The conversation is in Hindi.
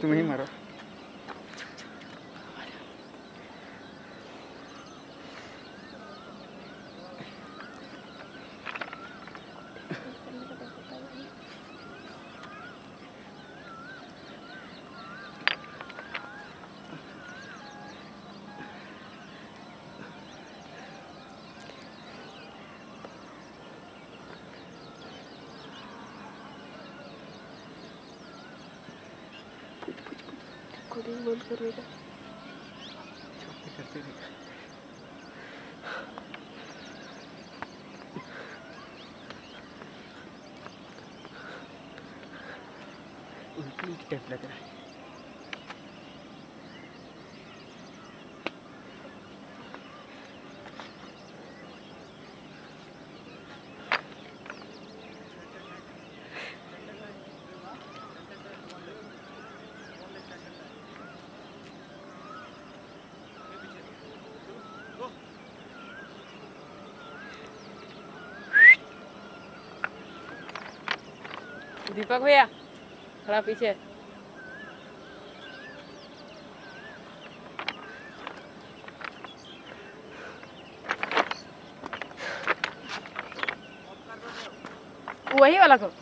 তুমি মারো Kodumun kırıda. Çok dikkatli. Uyku ilk defnedir. दीपक भैया थोड़ा पीछे। वही वाला को?